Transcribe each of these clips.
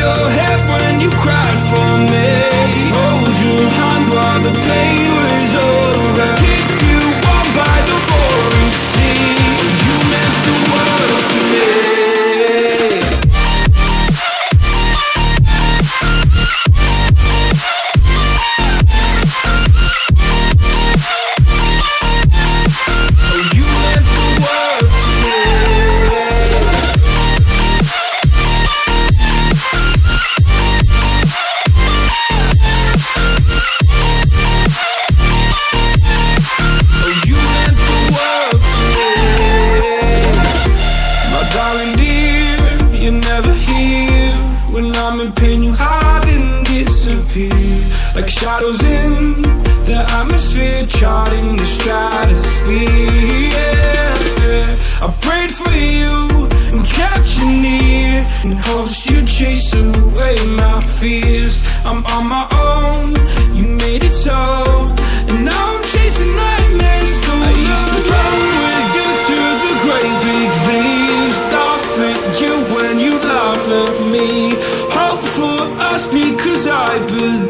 your head when you cry. dear, you're never here When I'm in pain you hide and disappear Like shadows in the atmosphere Charting the stratosphere yeah. I prayed for you and kept you near In hopes you chase away my fear. just because I believe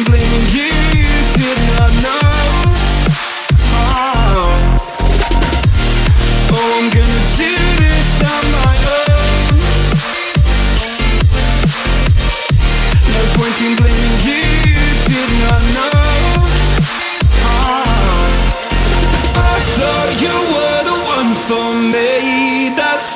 can.